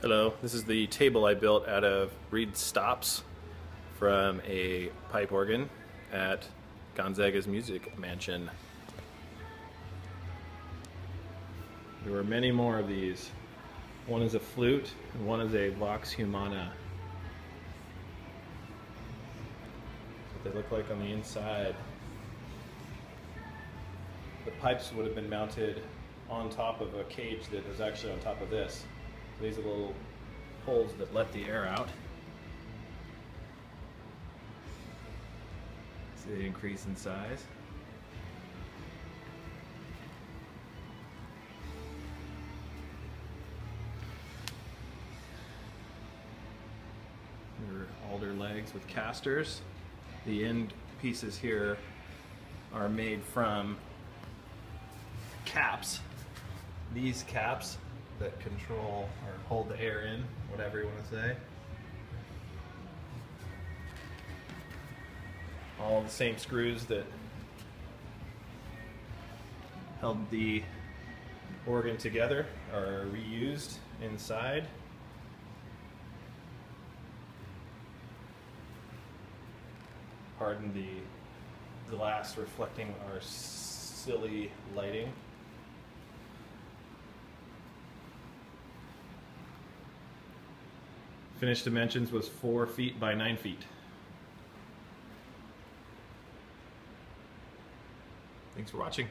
Hello, this is the table I built out of reed stops from a pipe organ at Gonzaga's Music Mansion. There were many more of these. One is a flute, and one is a Vox Humana. That's what they look like on the inside. The pipes would have been mounted on top of a cage that was actually on top of this. These are little holes that let the air out. See the increase in size. Are alder legs with casters. The end pieces here are made from caps. These caps that control or hold the air in, whatever you want to say. All the same screws that held the organ together are reused inside. Pardon the glass reflecting our silly lighting. Finished dimensions was four feet by nine feet. Thanks for watching.